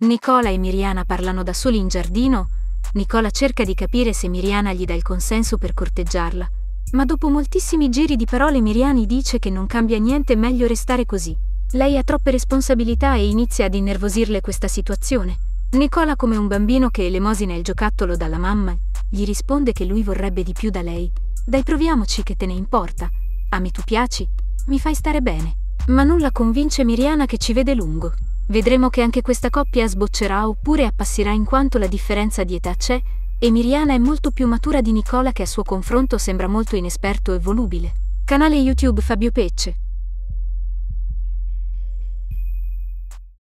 Nicola e Miriana parlano da soli in giardino. Nicola cerca di capire se Miriana gli dà il consenso per corteggiarla, ma dopo moltissimi giri di parole Miriani dice che non cambia niente, meglio restare così. Lei ha troppe responsabilità e inizia ad innervosirle questa situazione. Nicola, come un bambino che elemosina il giocattolo dalla mamma, gli risponde che lui vorrebbe di più da lei. Dai proviamoci che te ne importa. A me tu piaci, mi fai stare bene. Ma nulla convince Miriana che ci vede lungo. Vedremo che anche questa coppia sboccerà oppure appasserà in quanto la differenza di età c'è e Miriana è molto più matura di Nicola che a suo confronto sembra molto inesperto e volubile. Canale YouTube Fabio Pecce.